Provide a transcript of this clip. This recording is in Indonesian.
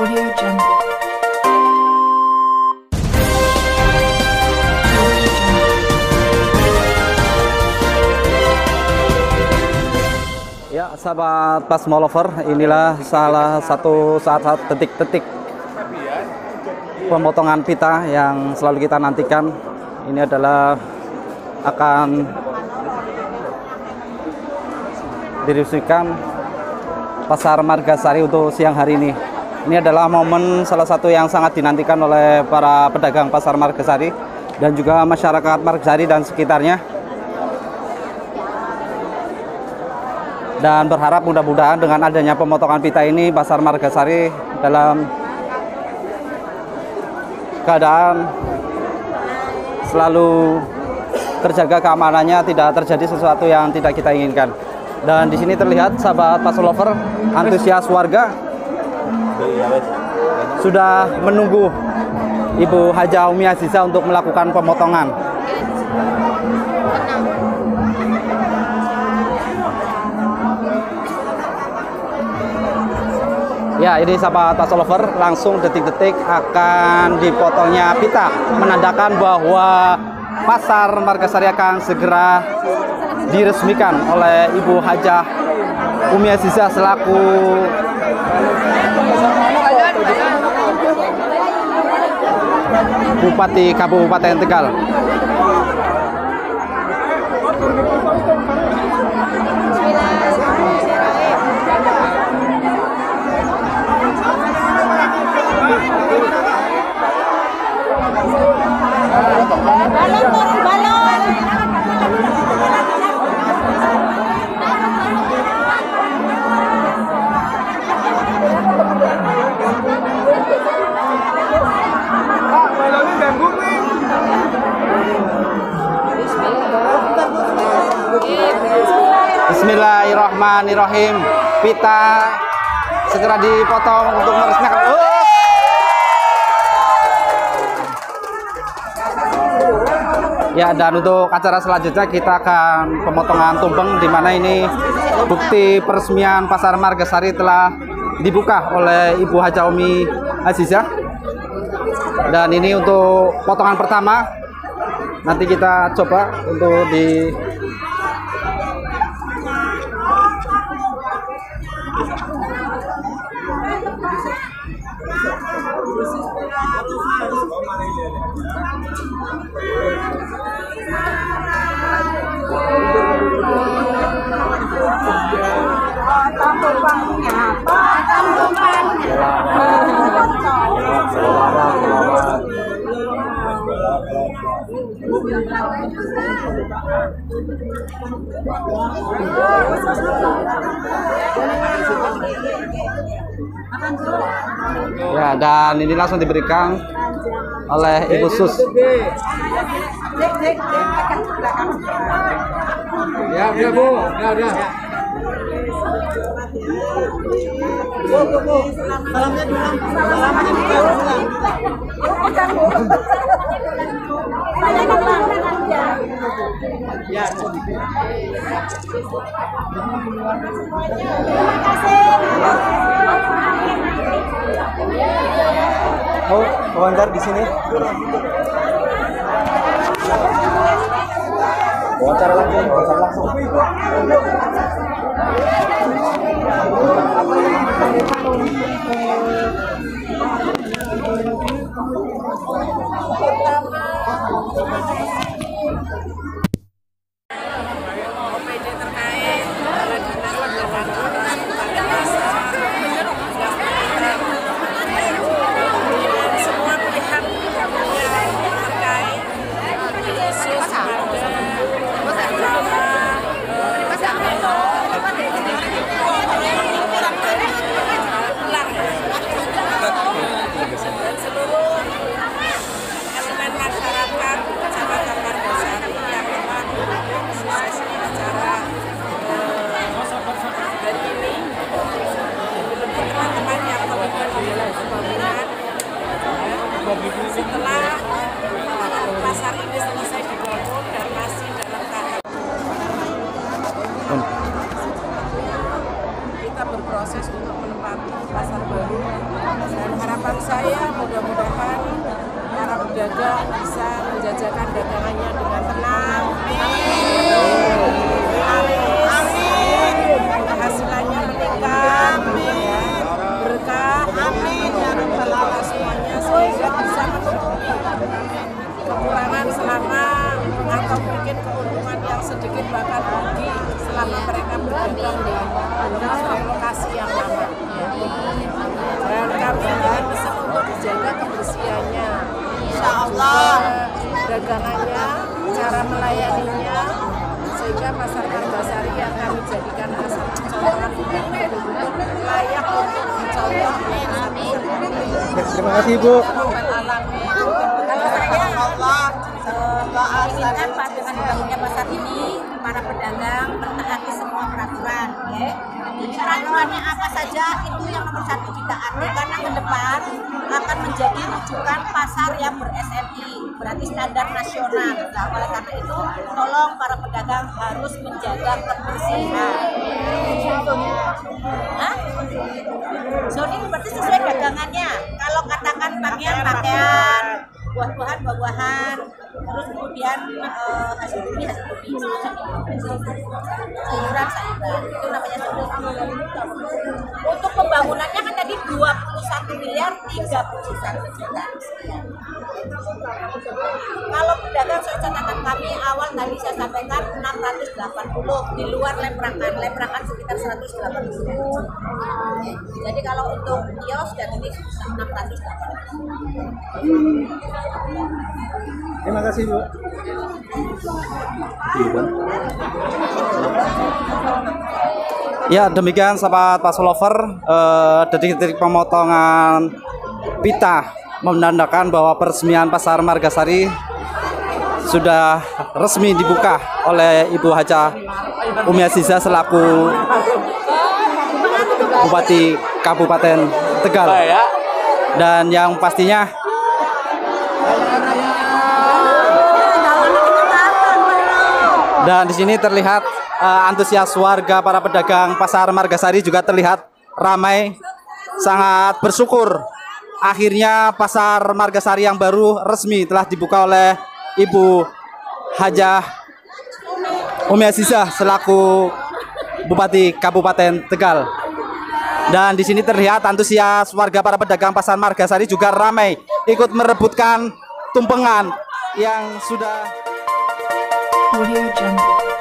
Ya, sahabat Pas Lover, inilah salah satu saat-saat detik-detik pemotongan pita yang selalu kita nantikan. Ini adalah akan diresmikan Pasar Margasari untuk siang hari ini. Ini adalah momen salah satu yang sangat dinantikan oleh para pedagang Pasar Margasari dan juga masyarakat Margasari dan sekitarnya. dan berharap mudah-mudahan dengan adanya pemotongan pita ini Pasar Margasari dalam keadaan selalu terjaga keamanannya tidak terjadi sesuatu yang tidak kita inginkan dan di sini terlihat sahabat pasar lover antusias warga sudah menunggu Ibu Haja Umi Aziza untuk melakukan pemotongan. Ya, ini sahabat Lover langsung detik-detik akan dipotongnya pita menandakan bahwa Pasar Margasari akan segera diresmikan oleh Ibu Hajah Umi Aziza selaku Bupati Kabupaten Tegal. Bismillahirrahmanirrahim. Pita segera dipotong untuk meresmikan. Oh! Ya dan untuk acara selanjutnya kita akan pemotongan tumpeng di mana ini bukti peresmian Pasar Margasari telah dibuka oleh Ibu Haja Umi Azizah. Dan ini untuk potongan pertama nanti kita coba untuk di Potong tumpangnya, potong tumpangnya. Ya dan ini langsung diberikan oleh Ibu Sus. Ya, udah Bu. Ya, udah. Oh, wawancara di sini. Wawancara langsung, wawancara langsung. Thank you. Setelah pasar ini selesai dibangun dan masih dalam tahap kita berproses untuk menempati pasar baru. Dan harapan saya mudah-mudahan para pedagang bisa menjajakan dagangannya dengan tenang Dagangannya, cara melayaninya, sehingga pasar Margasari yang kami jadikan pasar contohan yang betul-betul layak untuk dicontoh. Amin. Terima kasih Ibu. Kalau saya Allah menginginkan pada dengan dibangunnya pasar ini para pedagang mentaati semua peraturan ya. Peraturannya apa saja itu yang nomor satu ditaati karena ke depan akan menjadi rujukan pasar yang ber-SNI berarti standar nasional. Nah, oleh karena itu tolong para pedagang harus menjaga kebersihan. Hah? Zoning berarti sesuai dagangannya. Kalau katakan pakaian pakaian, buah-buahan buah-buahan, terus kemudian eh, hasil bumi hasil bumi, sayuran sayuran itu namanya zoning. Untuk pembangunannya kan tadi 21 miliar 31 juta. Kalau pedagang sesuai catatan kami awal tadi saya sampaikan 680 di luar leprakan, leprakan sekitar 180. Jadi kalau untuk kios dan ini 680. Terima kasih Bu. Ya demikian sahabat Paslover eh, detik-detik pemotongan pita menandakan bahwa peresmian pasar Margasari sudah resmi dibuka oleh Ibu Haja Umi Aziza selaku Bupati Kabupaten Tegal. Dan yang pastinya Dan di sini terlihat eh, antusias warga para pedagang pasar Margasari juga terlihat ramai, sangat bersyukur. Akhirnya pasar Margasari yang baru resmi telah dibuka oleh Ibu Hajah Umi Aziza selaku Bupati Kabupaten Tegal. Dan di sini terlihat antusias warga para pedagang pasar Margasari juga ramai ikut merebutkan tumpengan yang sudah Audio Jungle.